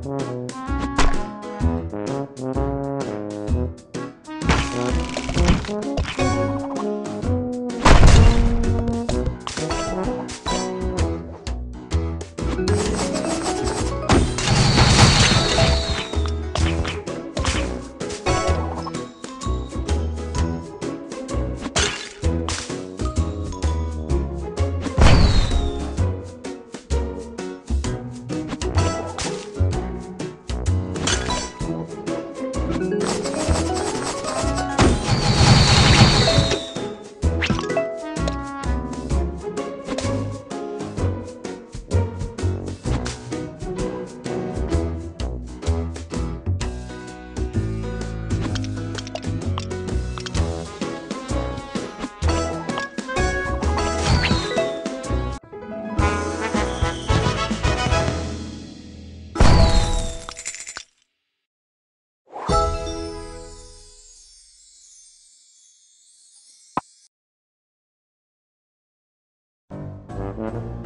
Thank you. Música